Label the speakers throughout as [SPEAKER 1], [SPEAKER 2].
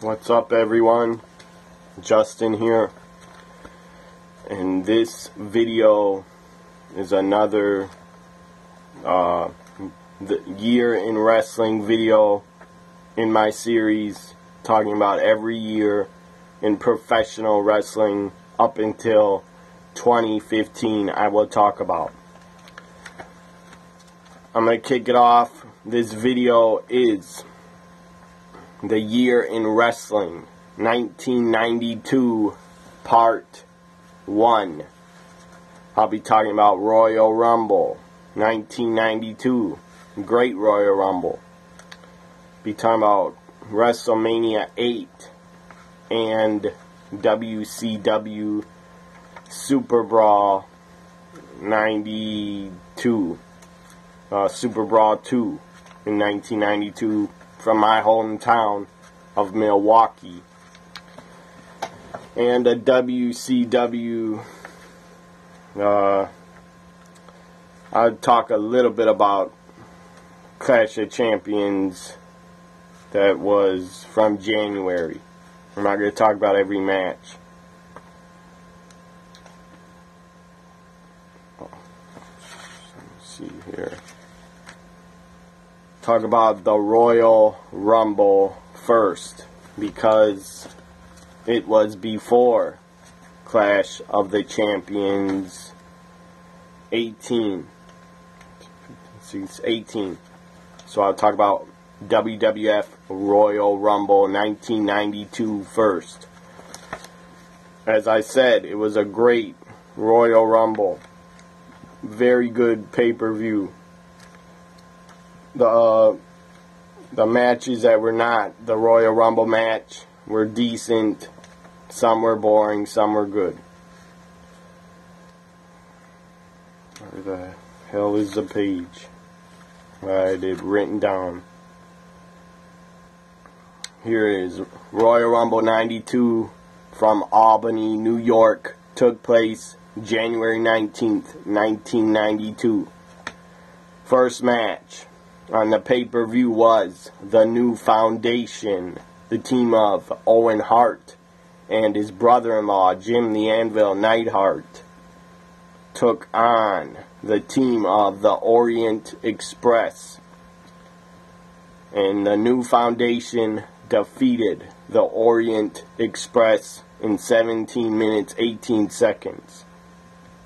[SPEAKER 1] What's up everyone? Justin here. And this video is another uh, the year in wrestling video in my series talking about every year in professional wrestling up until 2015 I will talk about. I'm going to kick it off. This video is the year in wrestling 1992 part 1. I'll be talking about Royal Rumble 1992. Great Royal Rumble. Be talking about WrestleMania 8 and WCW Super Brawl 92. Uh, Super Brawl 2 in 1992 from my hometown of Milwaukee. And a WCW, uh, I'll talk a little bit about Clash of Champions that was from January. I'm not going to talk about every match. Let's see here. Talk about the Royal Rumble first because it was before Clash of the Champions 18. See, it's 18. So I'll talk about WWF Royal Rumble 1992 first. As I said, it was a great Royal Rumble. Very good pay-per-view. The uh, the matches that were not the Royal Rumble match were decent. Some were boring, some were good. Where the hell is the page? I it written down. Here is Royal Rumble 92 from Albany, New York. Took place January 19th, 1992. First match on the pay-per-view was The New Foundation, the team of Owen Hart and his brother-in-law Jim the Anvil Neidhart took on the team of the Orient Express. And the New Foundation defeated the Orient Express in 17 minutes 18 seconds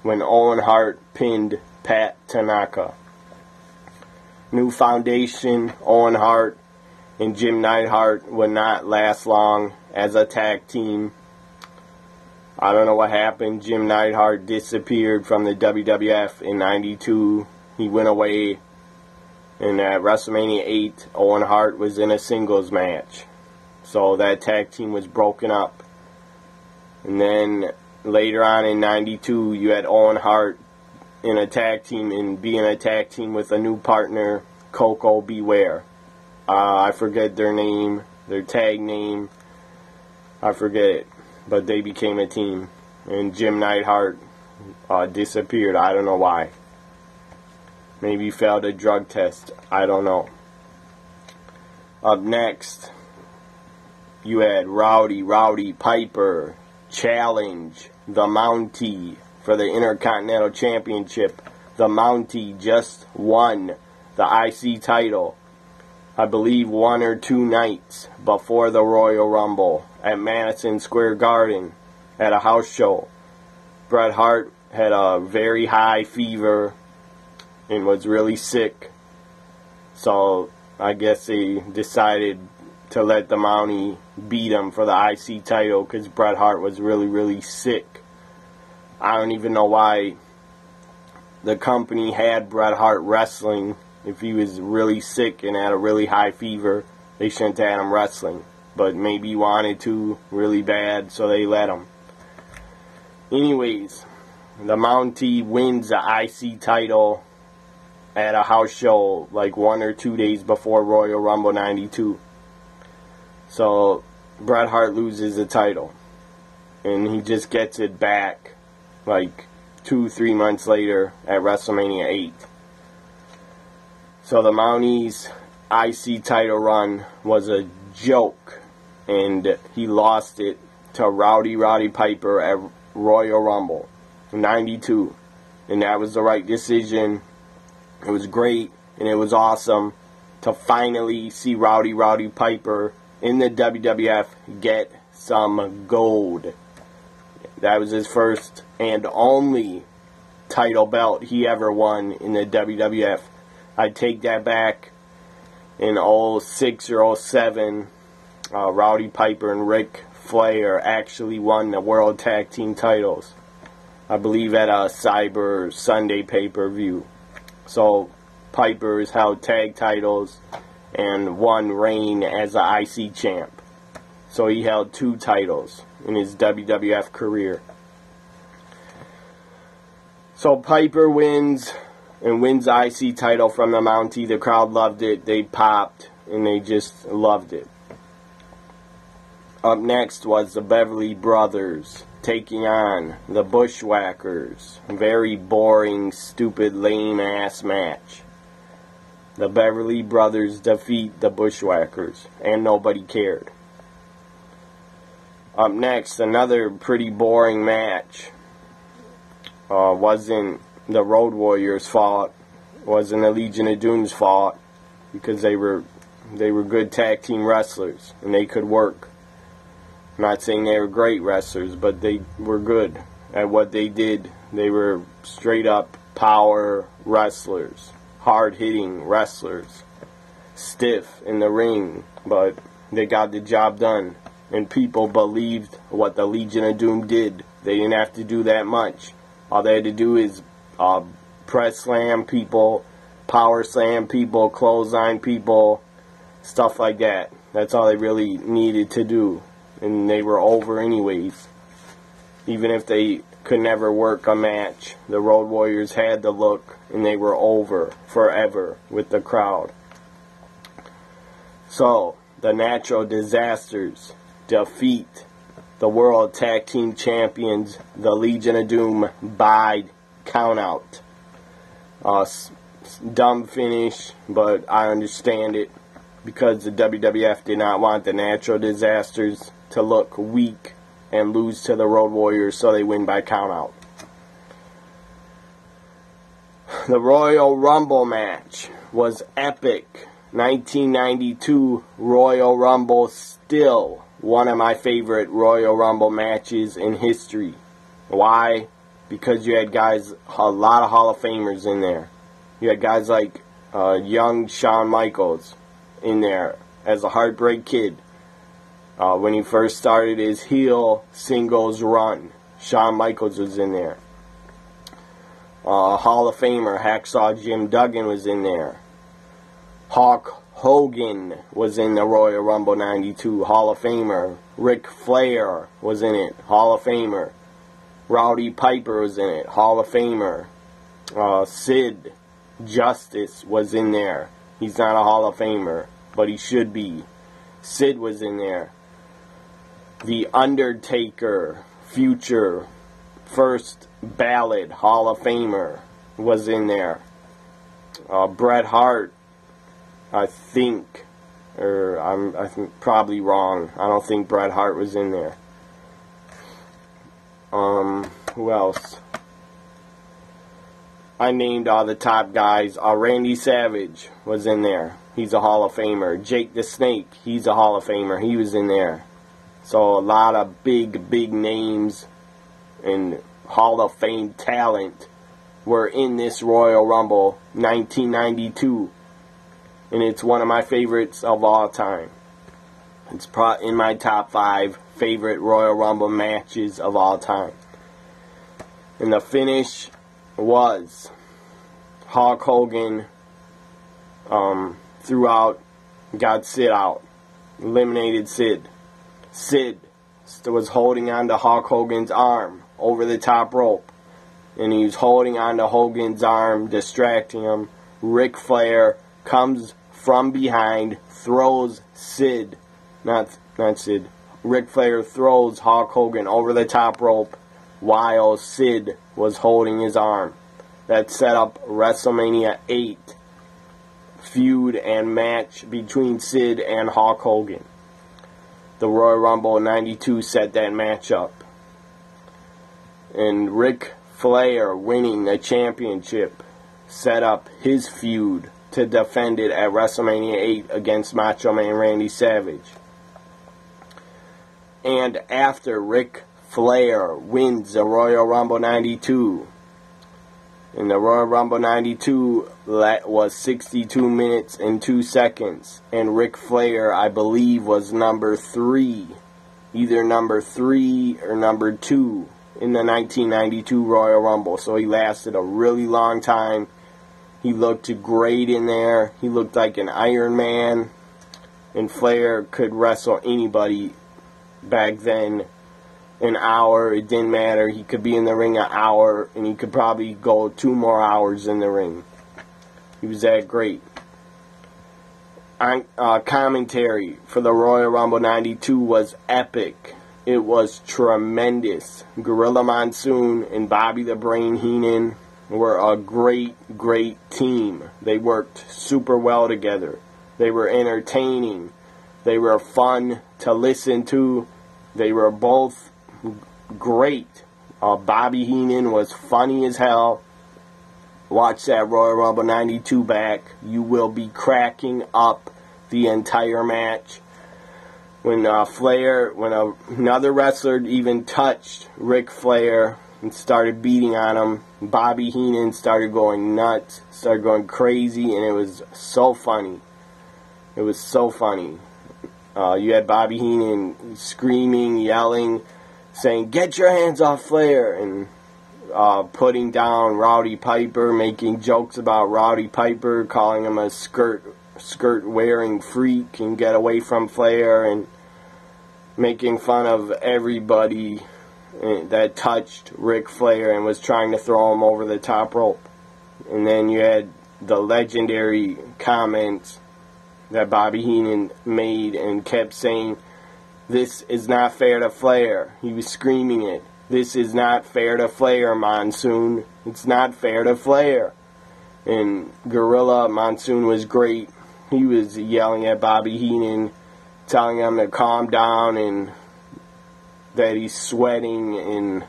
[SPEAKER 1] when Owen Hart pinned Pat Tanaka. New Foundation, Owen Hart, and Jim Neidhart would not last long as a tag team. I don't know what happened. Jim Neidhart disappeared from the WWF in 92. He went away. And at WrestleMania 8, Owen Hart was in a singles match. So that tag team was broken up. And then later on in 92, you had Owen Hart in a tag team and being a tag team with a new partner, Koko B. Ware. Uh, I forget their name, their tag name. I forget it. But they became a team. And Jim Neidhart uh, disappeared. I don't know why. Maybe failed a drug test. I don't know. Up next, you had Rowdy Roddy Piper challenge the Mountie for the Intercontinental Championship. The Mountie just won the IC title, I believe one or two nights before the Royal Rumble at Madison Square Garden at a house show. Bret Hart had a very high fever and was really sick. So I guess they decided to let the Mountie beat him for the IC title because Bret Hart was really, really sick. I don't even know why the company had Bret Hart wrestling. If he was really sick and had a really high fever, they shouldn't have had him wrestling. But maybe he wanted to really bad, so they let him. Anyways, the Mountie wins the IC title at a house show like one or two days before Royal Rumble 92. So Bret Hart loses the title. And he just gets it back like two, three months later at WrestleMania 8. So the Mountie's IC title run was a joke. and he lost it to Rowdy Roddy Piper at Royal Rumble 92. And that was the right decision. It was great and it was awesome to finally see Rowdy Roddy Piper in the WWF get some gold. That was his first and only title belt he ever won in the WWF. I take that back in all 06 or 07. Uh, Rowdy Piper and Ric Flair actually won the World Tag Team titles. I believe at a Cyber Sunday pay per view. So Piper held tag titles and one reign as a IC champ. So he held two titles in his WWF career. So Piper wins and wins IC title from the Mountie. The crowd loved it. They popped and they just loved it. Up next was the Beverly Brothers taking on the Bushwhackers. Very boring, stupid, lame ass match. The Beverly Brothers defeat the Bushwhackers, and nobody cared. Up next, another pretty boring match. Uh, wasn't the Road Warriors' fault. Wasn't the Legion of Doom's fault because they were they were good tag team wrestlers and they could work. I'm not saying they were great wrestlers, but they were good at what they did. They were straight up power wrestlers hard hitting wrestlers, stiff in the ring, but they got the job done. And people believed what the Legion of Doom did. They didn't have to do that much. All they had to do is uh, press slam people, power slam people, clothesline people, stuff like that. That's all they really needed to do. And they were over anyways. Even if they could never work a match. The Road Warriors had the look, and they were over forever with the crowd. So, the Natural Disasters defeat the World Tag Team Champions, the Legion of Doom, by countout. Uh, dumb finish, but I understand it because the WWF did not want the Natural Disasters to look weak and lose to the Road Warriors, so they win by countout. The Royal Rumble match was epic. 1992 Royal Rumble, still one of my favorite Royal Rumble matches in history. Why? Because you had guys, a lot of Hall of Famers in there. You had guys like uh, young Shawn Michaels in there as a Heartbreak Kid. Uh, when he first started his heel singles run, Shawn Michaels was in there. Uh, Hall of Famer Hacksaw Jim Duggan was in there. Hulk Hogan was in the Royal Rumble 92. Hall of Famer. Ric Flair was in it. Hall of Famer. Rowdy Piper was in it. Hall of Famer. Uh, Sid Justice was in there. He's not a Hall of Famer, but he should be. Sid was in there. The Undertaker, future first ballot Hall of Famer, was in there. Uh, Bret Hart, I think, or I'm I think probably wrong. I don't think Bret Hart was in there. Um, who else? I named all the top guys. Uh, Randy Savage was in there. He's a Hall of Famer. Jake the Snake, he's a Hall of Famer. He was in there. So a lot of big, big names and Hall of Fame talent were in this Royal Rumble 1992. And it's one of my favorites of all time. It's in my top five favorite Royal Rumble matches of all time. And the finish was Hulk Hogan um, throughout, got Sid out, eliminated Sid. Sid was holding on to Hulk Hogan's arm over the top rope. And he was holding on to Hogan's arm, distracting him. Ric Flair comes from behind, throws Sid, not, not Sid, Ric Flair throws Hulk Hogan over the top rope while Sid was holding his arm. That set up WrestleMania 8 feud and match between Sid and Hulk Hogan. the Royal Rumble 92 set that match up. And Ric Flair winning the championship set up his feud to defend it at WrestleMania 8 against Macho Man Randy Savage. And after Ric Flair wins the Royal Rumble 92, and the Royal Rumble 92 was 62 minutes and 2 seconds. And Ric Flair, I believe, was number 3. Either number 3 or number 2 in the 1992 Royal Rumble. So he lasted a really long time. He looked great in there. He looked like an Iron Man. And Flair could wrestle anybody back then an hour. It didn't matter. He could be in the ring an hour, and he could probably go two more hours in the ring. He was that great. Uh, commentary for the Royal Rumble 92 was epic. It was tremendous. Gorilla Monsoon and Bobby the Brain Heenan were a great, great team. They worked super well together. They were entertaining. They were fun to listen to. They were both great. Uh, Bobby Heenan was funny as hell. Watch that Royal Rumble 92 back. You will be cracking up the entire match. When uh, Flair, when a, another wrestler even touched Ric Flair and started beating on him, Bobby Heenan started going nuts, started going crazy, and it was so funny. It was so funny. Uh, you had Bobby Heenan screaming, yelling, saying, Get your hands off Flair! And uh, putting down Rowdy Piper, making jokes about Rowdy Piper, calling him a skirt skirt wearing freak and get away from Flair, and making fun of everybody Eh, that touched Ric Flair and was trying to throw him over the top rope. And then you had the legendary comments that Bobby Heenan made and kept saying, this is not fair to Flair. He was screaming it. This is not fair to Flair, Monsoon. It's not fair to Flair. And Gorilla Monsoon was great. He was yelling at Bobby Heenan, telling him to calm down and that he's sweating and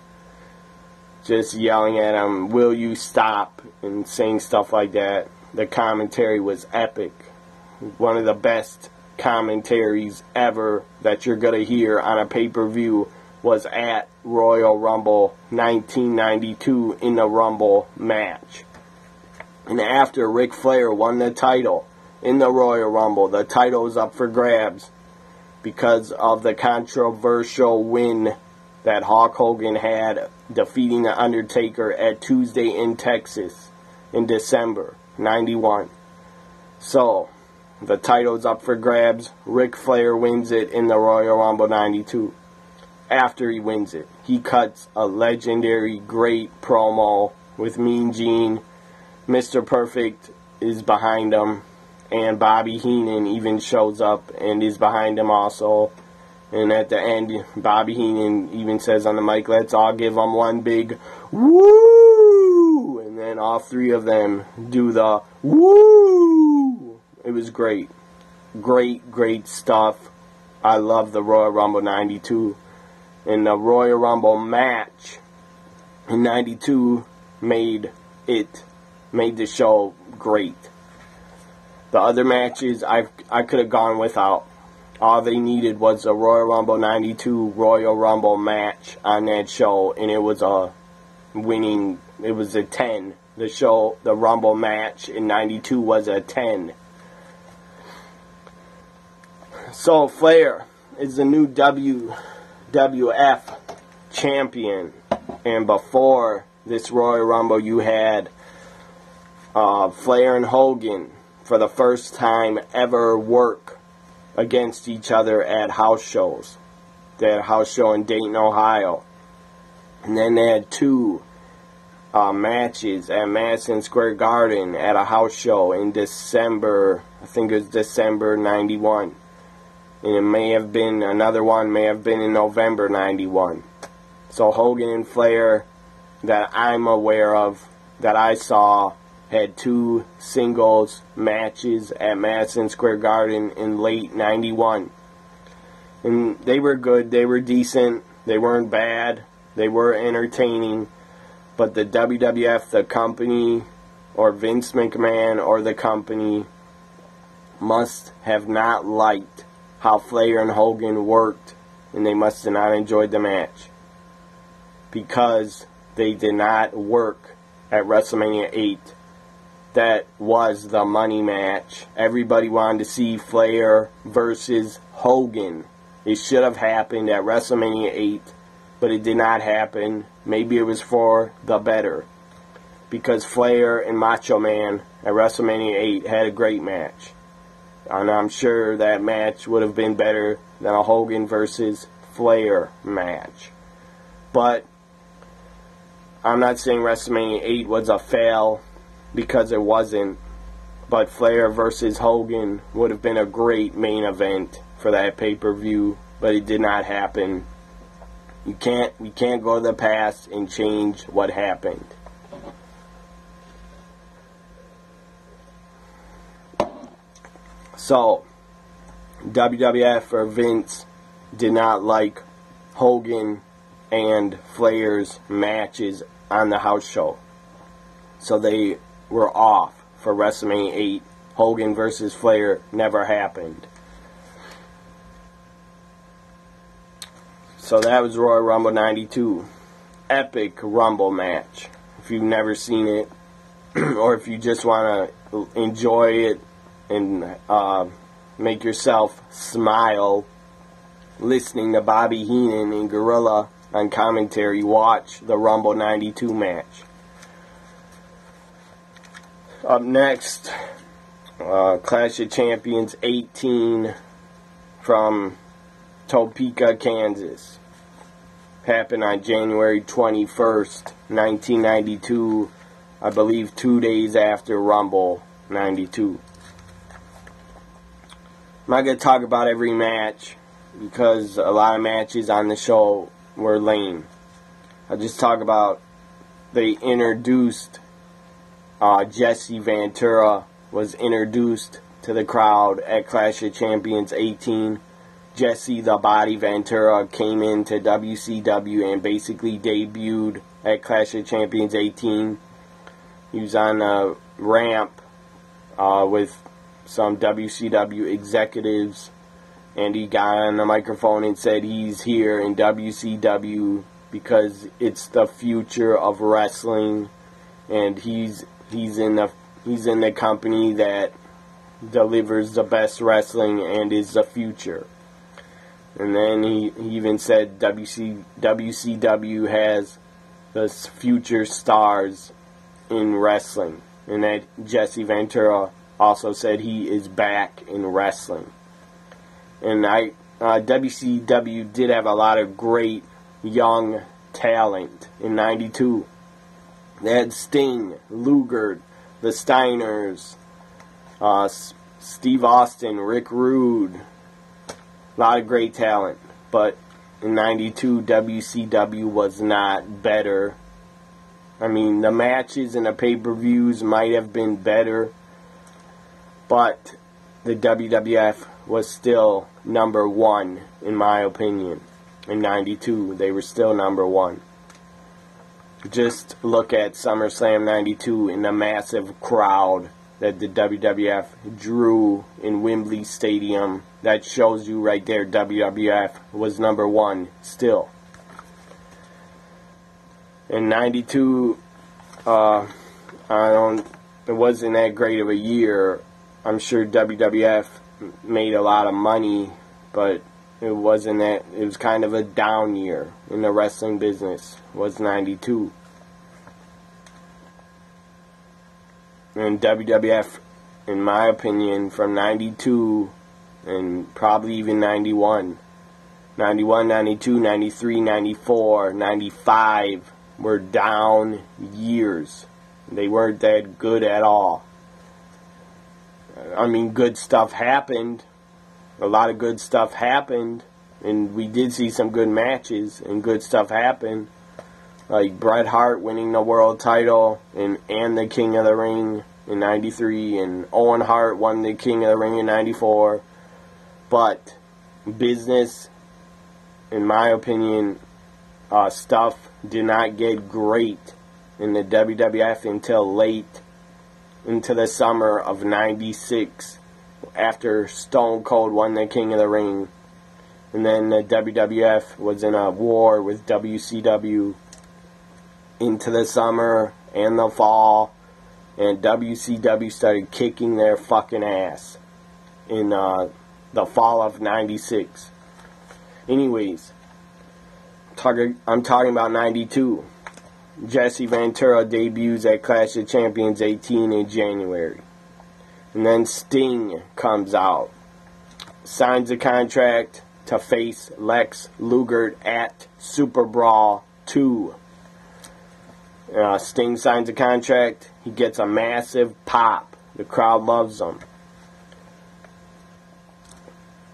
[SPEAKER 1] just yelling at him, Will you stop? and saying stuff like that. The commentary was epic. One of the best commentaries ever that you're going to hear on a pay per view was at Royal Rumble 1992 in the Rumble match. And after Ric Flair won the title in the Royal Rumble, the title was up for grabs because of the controversial win that Hulk Hogan had defeating The Undertaker at Tuesday in Texas in December 91. So, the title's up for grabs. Ric Flair wins it in the Royal Rumble 92. After he wins it, he cuts a legendary great promo with Mean Gene. Mr. Perfect is behind him, and Bobby Heenan even shows up and is behind him also. And at the end, Bobby Heenan even says on the mic, let's all give him one big woo! And then all three of them do the woo! It was great. Great, great stuff. I love the Royal Rumble 92. And the Royal Rumble match in 92 made it, made the show great. The other matches I I could have gone without. All they needed was a Royal Rumble 92 Royal Rumble match on that show, and it was a winning, it was a 10. The show, the Rumble match in 92 was a 10. So Flair is the new WWF champion, and before this Royal Rumble, you had uh, Flair and Hogan for the first time ever work against each other at house shows. They had a house show in Dayton, Ohio. And then they had two uh, matches at Madison Square Garden at a house show in December, I think it was December 91 and it may have been another one, may have been in November 91. So Hogan and Flair, that I'm aware of, that I saw, had two singles matches at Madison Square Garden in late 91. And they were good, they were decent, they weren't bad, they were entertaining. But the WWF, the company, or Vince McMahon, or the company, must have not liked how Flair and Hogan worked, and they must have not enjoyed the match. Because they did not work at WrestleMania 8 that was the money match. Everybody wanted to see Flair versus Hogan. It should have happened at WrestleMania 8, but it did not happen. Maybe it was for the better. Because Flair and Macho Man at WrestleMania 8 had a great match. And I'm sure that match would have been better than a Hogan versus Flair match. But I'm not saying WrestleMania 8 was a fail because it wasn't. But Flair versus Hogan would have been a great main event for that pay per view, but it did not happen. You can't you can't go to the past and change what happened. So WWF or Vince did not like Hogan and Flair's matches on the house show. So they were off for WrestleMania 8. Hogan versus Flair never happened. So that was Royal Rumble 92. Epic Rumble match. If you've never seen it, or if you just want to enjoy it and uh, make yourself smile listening to Bobby Heenan and Gorilla on commentary, watch the Rumble 92 match. Up next, uh, Clash of Champions 18 from Topeka, Kansas. Happened on January 21st, 1992. I believe two days after Rumble 92. I'm not going to talk about every match because a lot of matches on the show were lame. I'll just talk about they introduced uh, Jesse Ventura was introduced to the crowd at Clash of Champions 18. Jesse the Body Ventura came into WCW and basically debuted at Clash of Champions 18. He was on a ramp uh, with some WCW executives and he got on the microphone and said he's here in WCW because it's the future of wrestling and he's he's in the he's in the company that delivers the best wrestling and is the future. And then he, he even said WC, WCW has the future stars in wrestling. And that Jesse Ventura also said he is back in wrestling. And I uh, WCW did have a lot of great young talent in 92. They had Sting, Luger, the Steiners, uh, Steve Austin, Rick Rude. A lot of great talent. But in 92, WCW was not better. I mean, the matches and the pay per views might have been better, but the WWF was still number one, in my opinion. In 92, they were still number one. Just look at SummerSlam 92 in the massive crowd that the WWF drew in Wembley Stadium. That shows you right there WWF was number one still. In 92, uh, I don't, it wasn't that great of a year. I'm sure WWF made a lot of money, but it wasn't that it was kind of a down year in the wrestling business was 92 and WWF in my opinion from 92 and probably even 91 91 92 93 94 95 were down years. They weren't that good at all. I mean good stuff happened a lot of good stuff happened, and we did see some good matches and good stuff happen, like Bret Hart winning the world title and and the King of the Ring in '93, and Owen Hart won the King of the Ring in '94. But business in my opinion, uh, stuff did not get great in the WWF until late into the summer of 96 after Stone Cold won the King of the Ring. And then the WWF was in a war with WCW into the summer and the fall. And WCW started kicking their fucking ass in uh, the fall of 96. Anyways, I'm talking about 92. Jesse Ventura debuts at Clash of Champions 18 in January. And then Sting comes out, signs a contract to face Lex Luger at Super Brawl 2. Uh, Sting signs a contract. He gets a massive pop. The crowd loves him.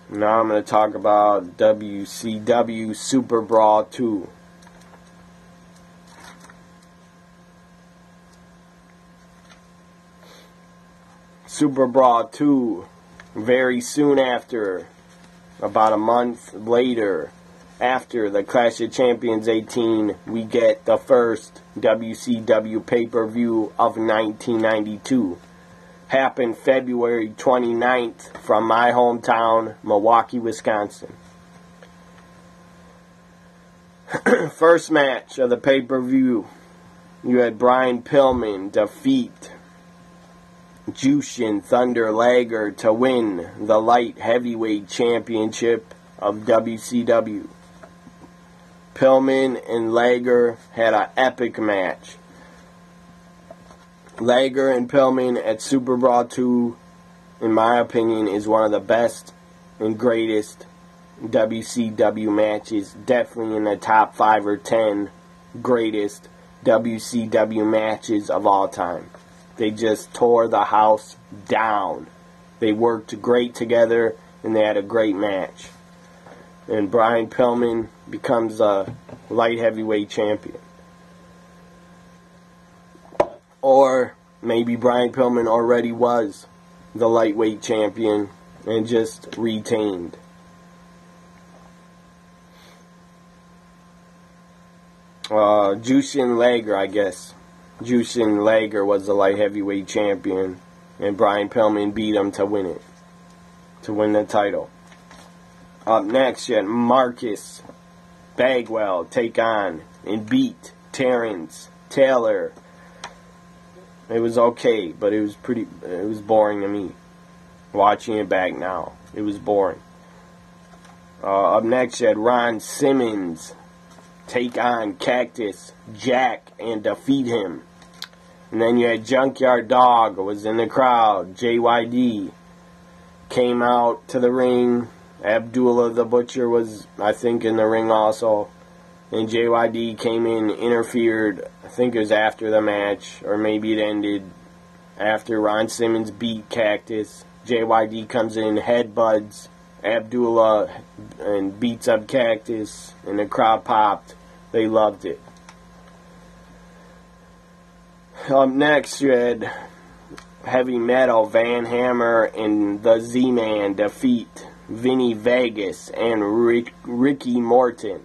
[SPEAKER 1] Now I'm going to talk about WCW Super Brawl 2. Super Brawl 2, very soon after, about a month later, after the Clash of Champions 18, we get the first WCW pay per view of 1992 happened February 29th from my hometown, Milwaukee, Wisconsin. First match of the pay per view, you had Brian Pillman defeat Jushin Thunder Liger to win the light heavyweight championship of WCW. Pillman and Liger had an epic match. Liger and Pillman at Super Brawl 2, in my opinion, is one of the best and greatest WCW matches. Definitely in the top 5 or 10 greatest WCW matches of all time. They just tore the house down. They worked great together and they had a great match. And Brian Pillman becomes a light heavyweight champion. Or maybe Brian Pillman already was the lightweight champion and just retained. Uh, Jushin Liger, I guess. Jushin Liger was the light heavyweight champion, and Brian Pillman beat him to win it, to win the title. Up next, you had Marcus Bagwell take on and beat Terrence Taylor it was okay, but it was pretty. It was boring to me. Watching it back now, it was boring. Uh, up next, you had Ron Simmons take on Cactus Jack and defeat him. And then you had Junkyard Dog was in the crowd. JYD came out to the ring. Abdullah the Butcher was, I think, in the ring also. And JYD came in, interfered. I think it was after the match, or maybe it ended after Ron Simmons beat Cactus. JYD comes in, headbutts Abdullah, and beats up Cactus, and the crowd popped. They loved it. Up next, you had Heavy Metal, Van Hammer, and the Z Man defeat Vinny Vegas and Rick, Ricky Morton.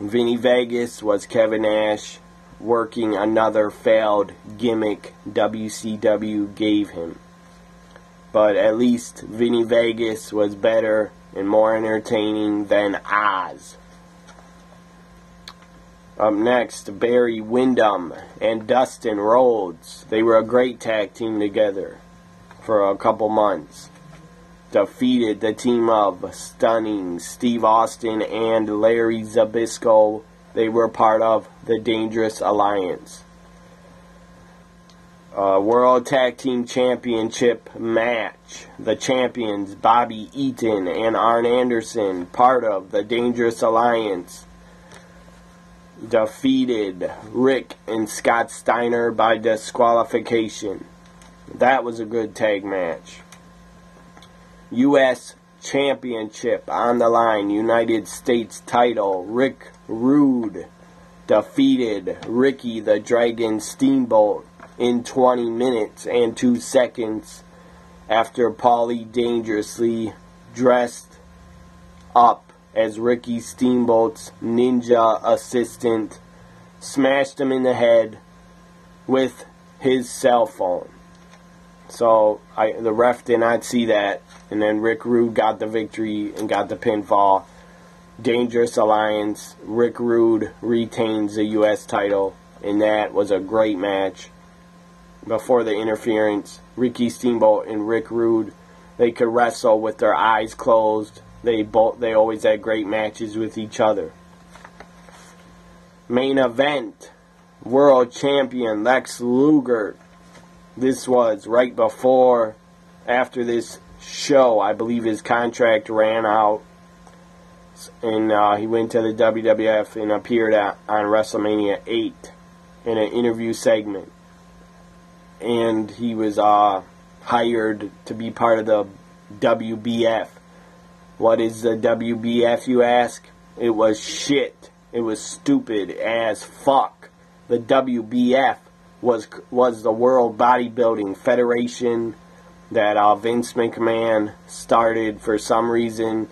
[SPEAKER 1] Vinny Vegas was Kevin Nash working another failed gimmick WCW gave him. But at least Vinny Vegas was better and more entertaining than Oz. Up next, Barry Windham and Dustin Rhodes. They were a great tag team together for a couple months defeated the team of Stunning, Steve Austin, and Larry Zbyszko. They were part of the Dangerous Alliance. World Tag Team Championship match. The champions Bobby Eaton and Arn Anderson, part of the Dangerous Alliance, defeated Rick and Scott Steiner by disqualification. That was a good tag match. U.S. Championship on the line, United States title. Rick Rude defeated Ricky the Dragon Steamboat in 20 minutes and 2 seconds after Paulie dangerously dressed up as Ricky Steamboat's ninja assistant smashed him in the head with his cell phone. So I, the ref did not see that, and then Rick Rude got the victory and got the pinfall. Dangerous Alliance. Rick Rude retains the U.S. title, and that was a great match. Before the interference, Ricky Steamboat and Rick Rude, they could wrestle with their eyes closed. They both they always had great matches with each other. Main event, world champion Lex Luger. This was right before, after this show. I believe his contract ran out and uh, he went to the WWF and appeared at, on WrestleMania 8 in an interview segment. And he was uh, hired to be part of the WBF. What is the WBF, you ask? It was shit. It was stupid as fuck. The WBF was was the World Bodybuilding Federation that uh, Vince McMahon started for some reason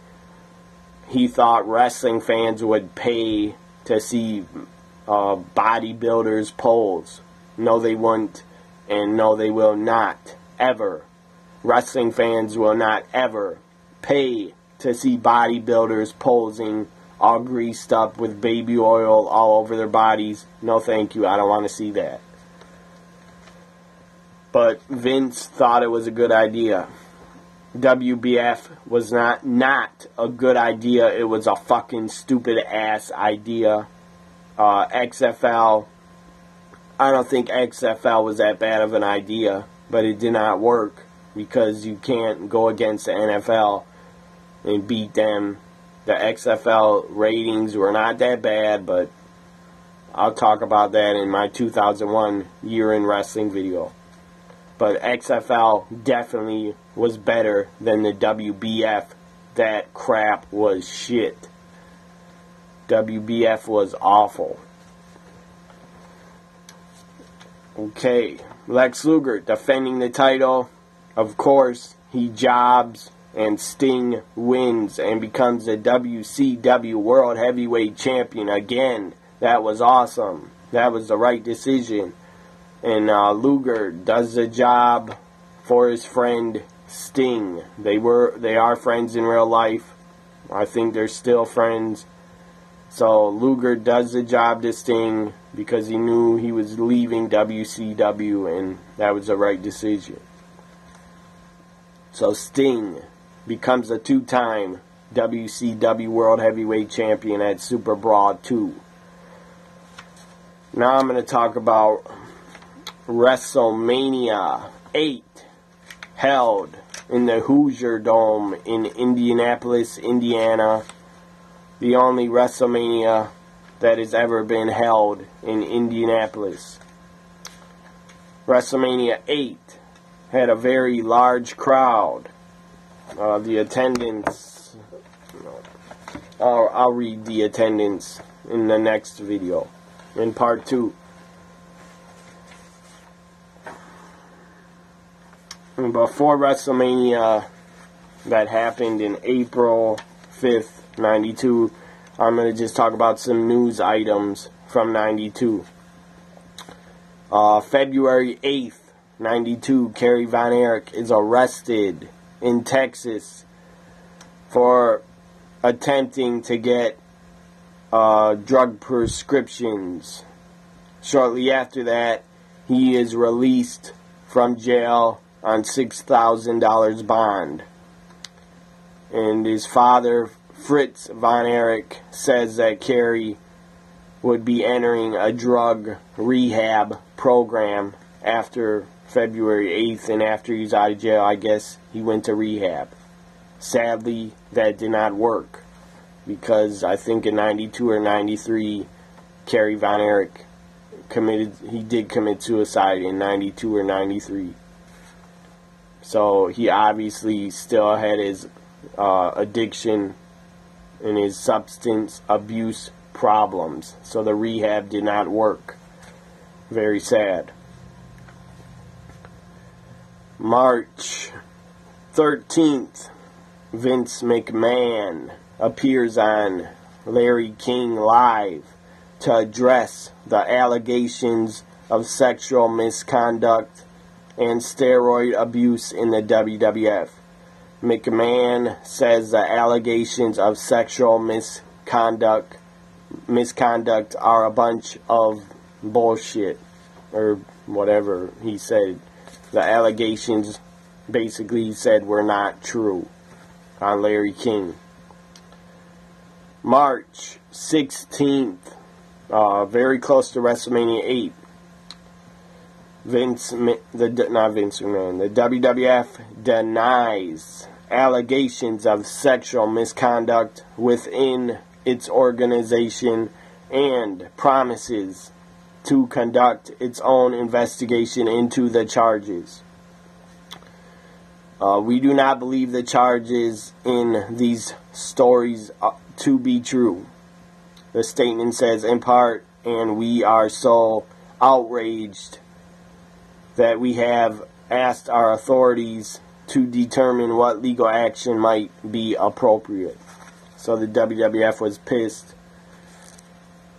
[SPEAKER 1] he thought wrestling fans would pay to see uh, bodybuilders pose. No, they won't, and no, they will not ever. Wrestling fans will not ever pay to see bodybuilders posing all greased up with baby oil all over their bodies. No, thank you. I don't want to see that. But Vince thought it was a good idea. WBF was not not a good idea. It was a fucking stupid ass idea. Uh, XFL, I don't think XFL was that bad of an idea, but it did not work because you can't go against the NFL and beat them. The XFL ratings were not that bad, but I'll talk about that in my 2001 year in wrestling video. But XFL definitely was better than the WBF. That crap was shit. WBF was awful. Okay, Lex Luger defending the title. Of course, he jobs and Sting wins and becomes the WCW World Heavyweight Champion again. That was awesome. That was the right decision. And uh, Luger does the job for his friend Sting. They were they are friends in real life. I think they're still friends. So Luger does the job to Sting because he knew he was leaving WCW and that was the right decision. So Sting becomes a two-time WCW World Heavyweight Champion at Super Brawl 2. Now I'm going to talk about WrestleMania 8 held in the Hoosier Dome in Indianapolis, Indiana. The only WrestleMania that has ever been held in Indianapolis. WrestleMania 8 had a very large crowd. Uh, the attendance, I'll, I'll read the attendance in the next video, in part 2. before WrestleMania that happened in April 5th, 92, I'm going to just talk about some news items from 92. Uh, February 8th, 92, Kerry Von Erich is arrested in Texas for attempting to get uh, drug prescriptions. Shortly after that, he is released from jail on $6,000 bond. And his father, Fritz Von Erich, says that Kerry would be entering a drug rehab program after February 8th and after he's out of jail, I guess he went to rehab. Sadly, that did not work because I think in 92 or 93, Kerry Von Erich committed, he did commit suicide in 92 or 93. So he obviously still had his uh, addiction and his substance abuse problems. So the rehab did not work. Very sad. March 13th, Vince McMahon appears on Larry King Live to address the allegations of sexual misconduct and steroid abuse in the WWF. McMahon says the allegations of sexual misconduct misconduct are a bunch of bullshit or whatever he said. The allegations basically said were not true on Larry King. March 16th, uh, very close to WrestleMania 8. Vince, the not Vince McMahon, the WWF denies allegations of sexual misconduct within its organization and promises to conduct its own investigation into the charges. Uh, we do not believe the charges in these stories to be true. The statement says, in part, and we are so outraged that we have asked our authorities to determine what legal action might be appropriate. So the WWF was pissed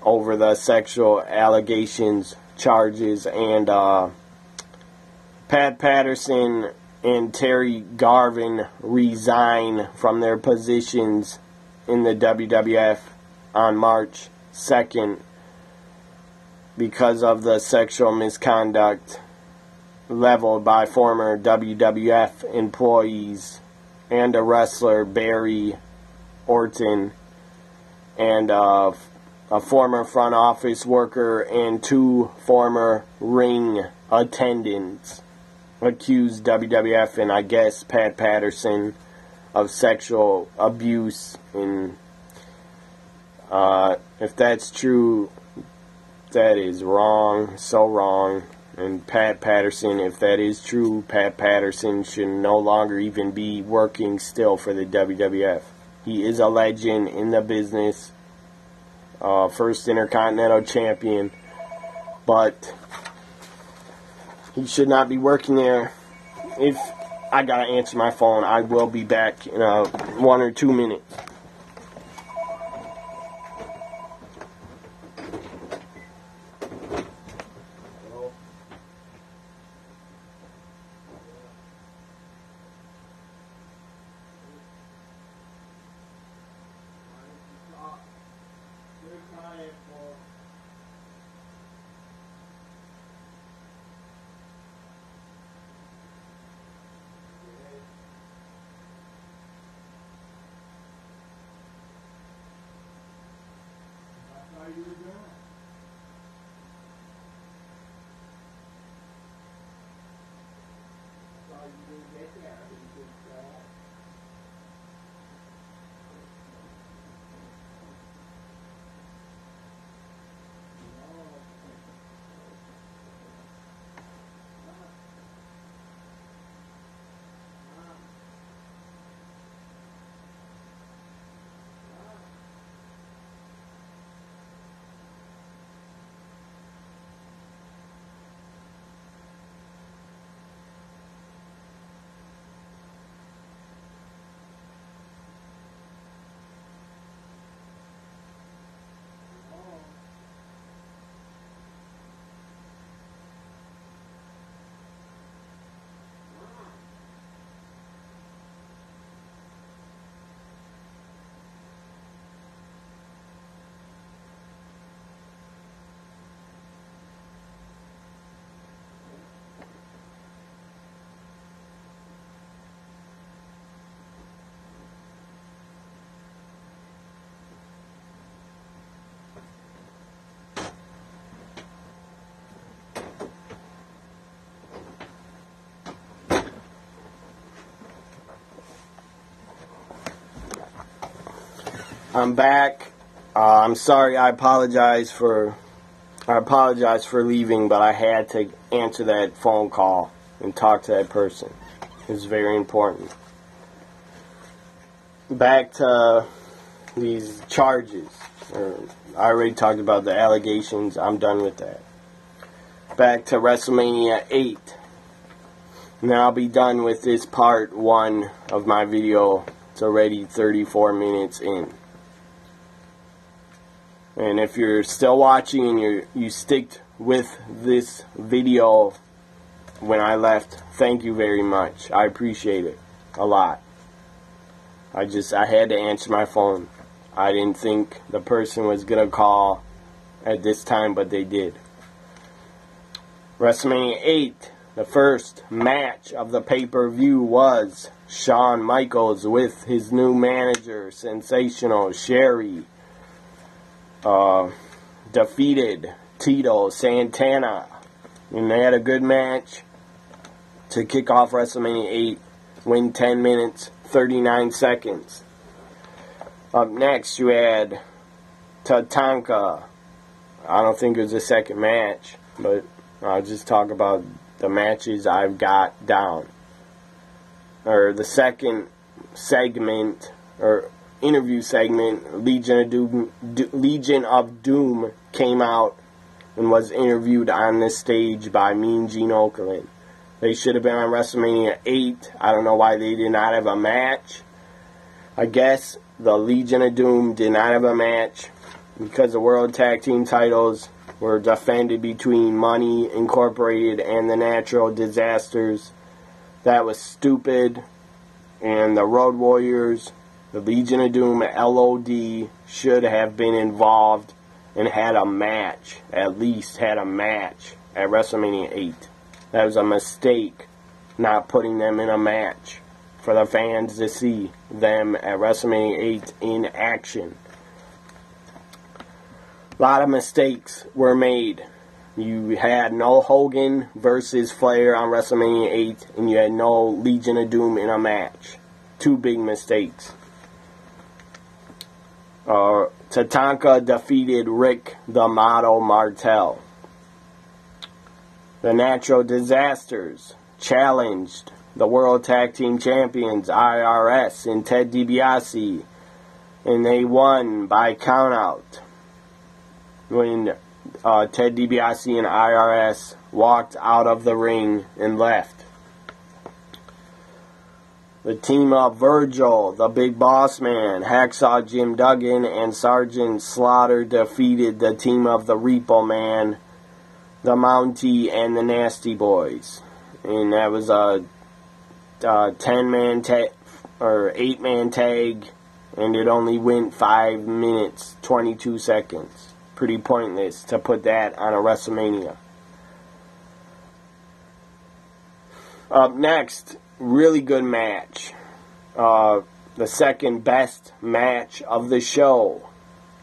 [SPEAKER 1] over the sexual allegations, charges, and uh, Pat Patterson and Terry Garvin resign from their positions in the WWF on March 2nd because of the sexual misconduct leveled by former WWF employees and a wrestler, Barry Orton, and uh, a former front office worker and two former ring attendants accused WWF and I guess Pat Patterson of sexual abuse and uh, if that's true that is wrong so wrong. And Pat Patterson if that is true Pat Patterson should no longer even be working still for the WWF he is a legend in the business uh, first intercontinental champion but he should not be working there. If I gotta answer my phone, I will be back in a one or two minutes. I'm back. Uh, I'm sorry. I apologize for I apologize for leaving, but I had to answer that phone call and talk to that person. It's very important. Back to these charges. I already talked about the allegations. I'm done with that. Back to WrestleMania 8. Now I'll be done with this part one of my video It's already 34 minutes in. And if you're still watching and you you sticked with this video when I left, thank you very much. I appreciate it a lot. I just I had to answer my phone. I didn't think the person was gonna call at this time, but they did. WrestleMania 8, the first match of the pay per view was Shawn Michaels with his new manager, Sensational Sherri. Uh, defeated Tito Santana. And they had a good match to kick off WrestleMania 8. Win 10 minutes, 39 seconds. Up next, you had Tatanka. I don't think it was a second match, but I'll just talk about the matches I've got down. Or the second segment, or interview segment, Legion of Doom, Legion of Doom came out and was interviewed on this stage by Mean Gene Okerlund. They should have been on WrestleMania 8. I don't know why they did not have a match. I guess the Legion of Doom did not have a match because the World Tag Team titles were defended between Money Incorporated and the Natural Disasters. That was stupid. And the Road Warriors, the Legion of Doom, LOD, should have been involved and had a match. At least had a match at WrestleMania 8. That was a mistake not putting them in a match for the fans to see them at WrestleMania 8 in action. A lot of mistakes were made. You had no Hogan versus Flair on WrestleMania 8, and you had no Legion of Doom in a match. Two big mistakes. Uh, Tatanka defeated Rick the Model Martel. The Natural Disasters challenged the World Tag Team Champions IRS and Ted DiBiase, and they won by countout when uh, Ted DiBiase and IRS walked out of the ring and left. The team of Virgil, the Big Boss Man, Hacksaw Jim Duggan, and Sergeant Slaughter defeated the team of the Repo Man, the Mountie, and the Nasty Boys. And that was a, a 10 man tag, or 8 man tag, and it only went 5 minutes 22 seconds. Pretty pointless to put that on a WrestleMania. Up next, really good match. Uh, the second best match of the show.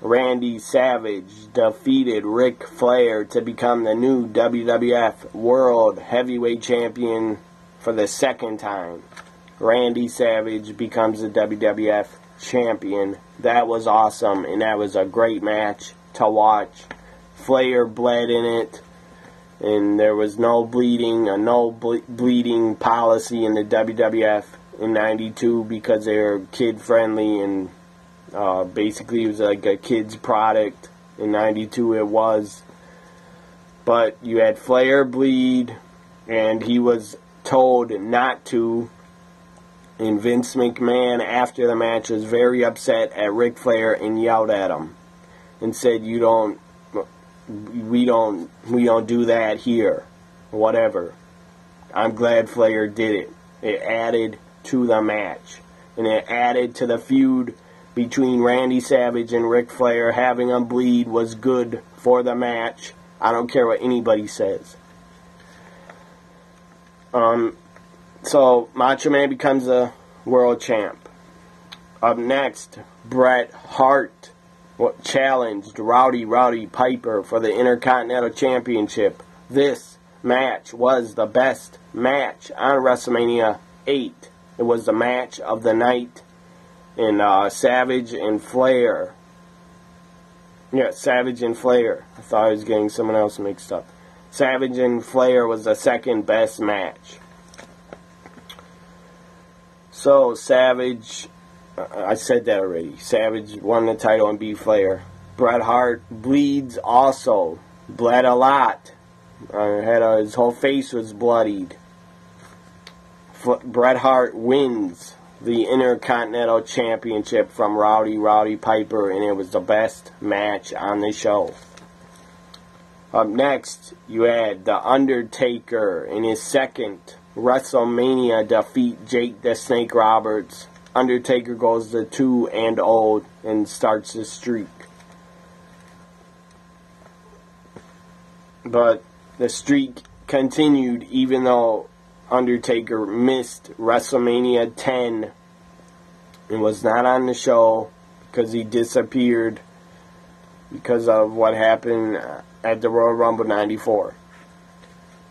[SPEAKER 1] Randy Savage defeated Ric Flair to become the new WWF World Heavyweight Champion for the second time. Randy Savage becomes the WWF Champion. That was awesome, and that was a great match to watch. Flair bled in it, and there was no bleeding, a no ble- bleeding policy in the WWF in '92 because they were kid friendly and uh, basically, it was like a kid's product. In '92, it was. But you had Flair bleed, and he was told not to. And Vince McMahon, after the match, was very upset at Ric Flair and yelled at him, and said, "You don't, we don't, we don't do that here, whatever." I'm glad Flair did it. It added to the match, and it added to the feud between Randy Savage and Ric Flair. Having them bleed was good for the match. I don't care what anybody says. Um, so Macho Man becomes a world champ. Up next, Bret Hart challenged Rowdy Roddy Piper for the Intercontinental Championship. This match was the best match on WrestleMania 8. It was the match of the night in uh, Savage and Flair. Yeah, Savage and Flair. I thought I was getting someone else mixed up. Savage and Flair was the second best match. So, Savage, I said that already. Savage won the title and beat Flair. Bret Hart bleeds also. Bled a lot. Uh, had a, his whole face was bloodied. F- Bret Hart wins the Intercontinental Championship from Rowdy Roddy Piper, and it was the best match on the show. Up next, you had The Undertaker in his second WrestleMania defeat Jake the Snake Roberts. Undertaker goes to 2 and 0 and starts the streak. But the streak continued even though Undertaker missed WrestleMania 10 and was not on the show because he disappeared because of what happened at the Royal Rumble 94.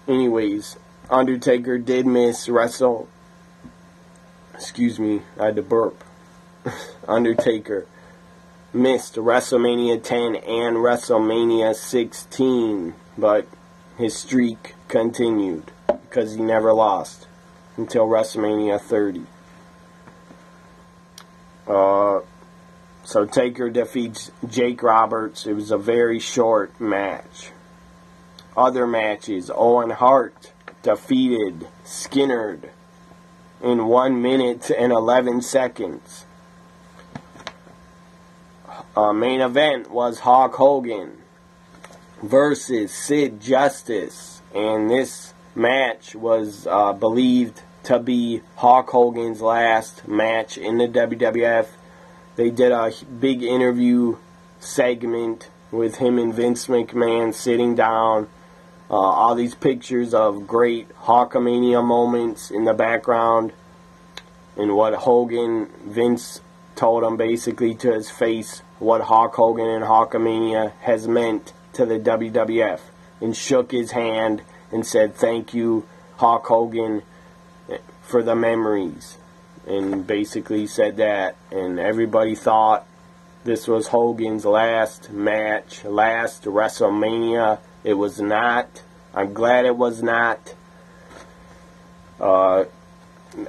[SPEAKER 1] Anyways, Undertaker did miss Wrestle. Excuse me, I had to burp. Undertaker missed WrestleMania 10 and WrestleMania 16, but his streak continued because he never lost until WrestleMania 30. Uh, so Taker defeats Jake Roberts. It was a very short match. Other matches, Owen Hart defeated Skinner in 1 minute and 11 seconds. Uh, main event was Hulk Hogan versus Sid Justice, and this match was uh, believed to be Hulk Hogan's last match in the WWF. They did a big interview segment with him and Vince McMahon sitting down. Uh, all these pictures of great Hulkamania moments in the background, and what Hogan, Vince told him basically to his face what Hulk Hogan and Hulkamania has meant to the WWF, and shook his hand and said, Thank you, Hulk Hogan, for the memories. And basically said that. And everybody thought this was Hogan's last match, last WrestleMania. It was not. I'm glad it was not. Uh,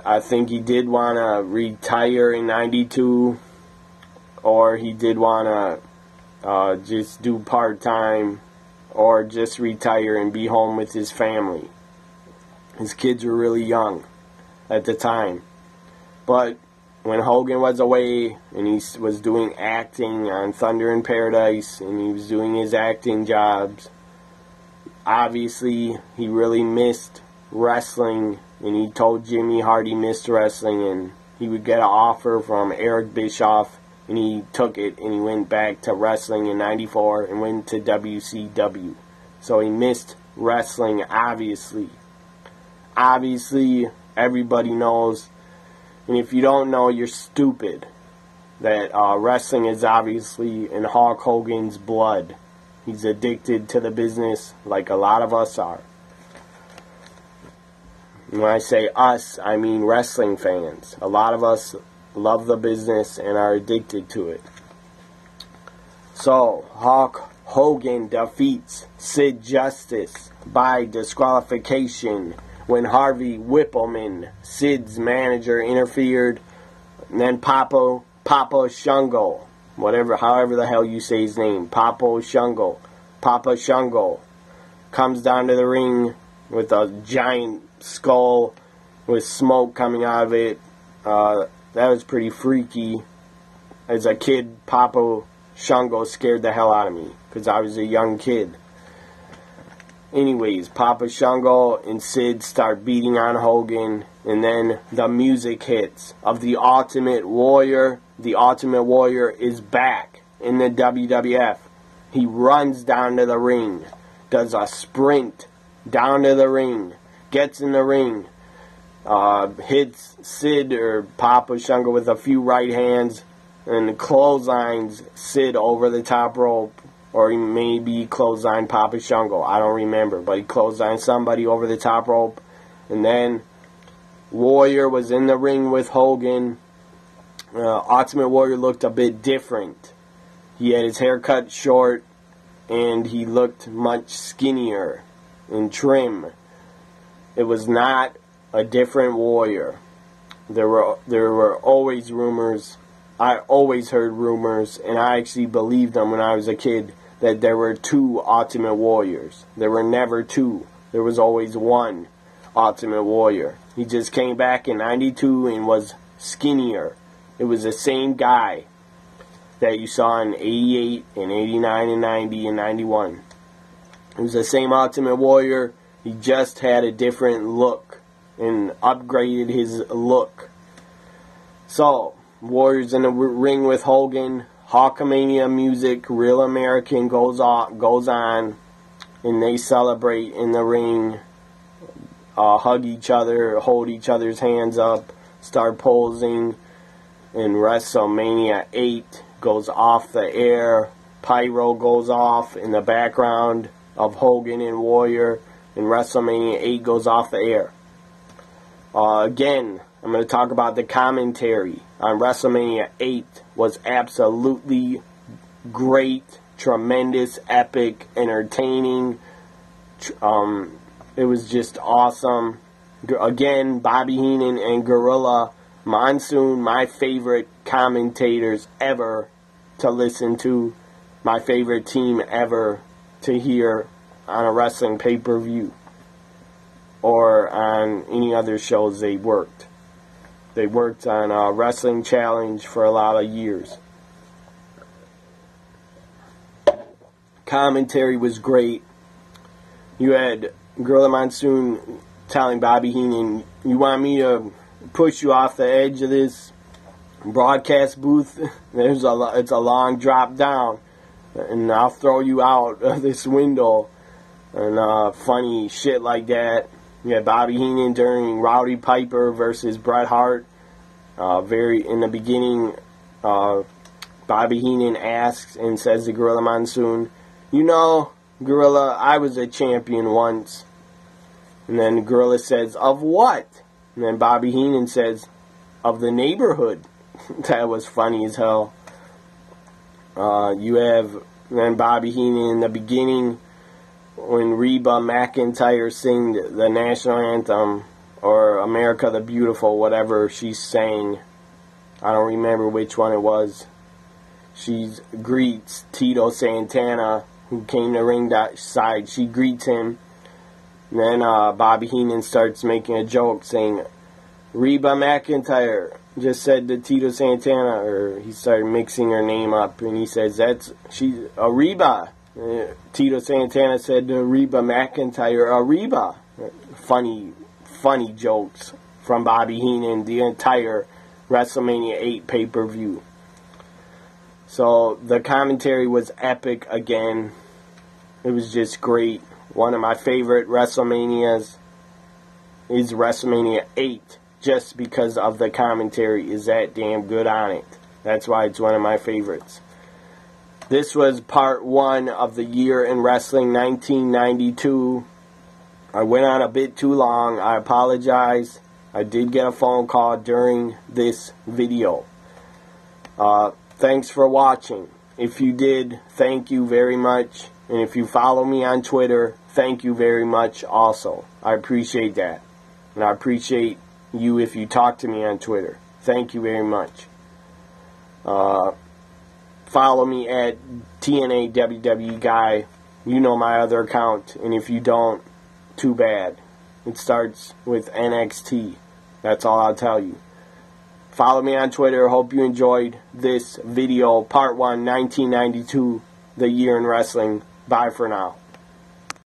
[SPEAKER 1] I think he did want to retire in 92, or he did want to uh, just do part time or just retire and be home with his family. His kids were really young at the time. But when Hogan was away and he was doing acting on Thunder in Paradise and he was doing his acting jobs, obviously he really missed wrestling and he told Jimmy Hart he missed wrestling and he would get an offer from Eric Bischoff and he took it and he went back to wrestling in 94 and went to WCW. So he missed wrestling, obviously. Obviously, everybody knows, and if you don't know, you're stupid, that uh, wrestling is obviously in Hulk Hogan's blood. He's addicted to the business like a lot of us are. When I say us, I mean wrestling fans. A lot of us love the business and are addicted to it. So, Hulk Hogan defeats Sid Justice by disqualification when Harvey Wippleman, Sid's manager, interfered. And then Papa, Papa Shango, whatever, however the hell you say his name, Papa Shango, Papa Shango, comes down to the ring with a giant skull with smoke coming out of it. Uh, that was pretty freaky. As a kid, Papa Shango scared the hell out of me because I was a young kid. Anyways, Papa Shango and Sid start beating on Hogan, and then the music hits of the Ultimate Warrior. The Ultimate Warrior is back in the WWF. He runs down to the ring, does a sprint down to the ring, gets in the ring, uh, hits Sid or Papa Shango with a few right hands and clotheslines Sid over the top rope. Or maybe clothesline Papa Shango. I don't remember. But he clotheslined somebody over the top rope. And then Warrior was in the ring with Hogan. Uh, Ultimate Warrior looked a bit different. He had his hair cut short and he looked much skinnier and trim. It was not a different warrior. There were there were always rumors. I always heard rumors, and I actually believed them when I was a kid that there were two Ultimate Warriors. There were never two. There was always one Ultimate Warrior. He just came back in '92 and was skinnier. It was the same guy that you saw in 88 and 89 and 90 and 91. It was the same Ultimate Warrior. He just had a different look and upgraded his look. So, Warriors in the ring with Hogan. Hulkamania music, Real American goes on, goes on, and they celebrate in the ring, uh, hug each other, hold each other's hands up, start posing. And WrestleMania 8 goes off the air. Pyro goes off in the background of Hogan and Warrior. And WrestleMania 8 goes off the air. Uh, again, I'm going to talk about the commentary on WrestleMania 8 was absolutely great, tremendous, epic, entertaining. Um, it was just awesome. Again, Bobby Heenan and Gorilla Monsoon, my favorite commentators ever to listen to, my favorite team ever to hear on a wrestling pay per view or on any other shows they worked. They worked on a Wrestling Challenge for a lot of years. Commentary was great. You had Gorilla Monsoon telling Bobby Heenan, "You want me to push you off the edge of this broadcast booth? There's a it's a long drop down, and I'll throw you out of this window." And uh, funny shit like that. You had Bobby Heenan during Rowdy Piper versus Bret Hart. Uh, very in the beginning, uh, Bobby Heenan asks and says to Gorilla Monsoon, "You know, Gorilla, I was a champion once." And then Gorilla says, "Of what?" And then Bobby Heenan says, "Of the neighborhood." that was funny as hell. Uh, you have then Bobby Heenan in the beginning when Reba McEntire sing the national anthem or America the Beautiful, whatever she sang. I don't remember which one it was. She greets Tito Santana, who came to ring Dot side. She greets him. Then uh, Bobby Heenan starts making a joke saying, Reba McEntire just said to Tito Santana, or he started mixing her name up, and he says, that's, she's a Reba. Uh, Tito Santana said to Reba McEntire, a Reba. Funny, funny jokes from Bobby Heenan the entire WrestleMania 8 pay per view. So the commentary was epic again. It was just great. One of my favorite WrestleManias is WrestleMania 8 just because of the commentary is that damn good on it. That's why it's one of my favorites. This was part one of the year in wrestling 1992. I went on a bit too long. I apologize. I did get a phone call during this video. Uh, thanks for watching. If you did, thank you very much. And if you follow me on Twitter, thank you very much also. I appreciate that. And I appreciate you if you talk to me on Twitter. Thank you very much. Uh, follow me at TNA Guy. You know my other account, and if you don't, too bad. It starts with NXT. That's all I'll tell you. Follow me on Twitter. Hope you enjoyed this video, part one, 1992, the year in wrestling. Bye for now.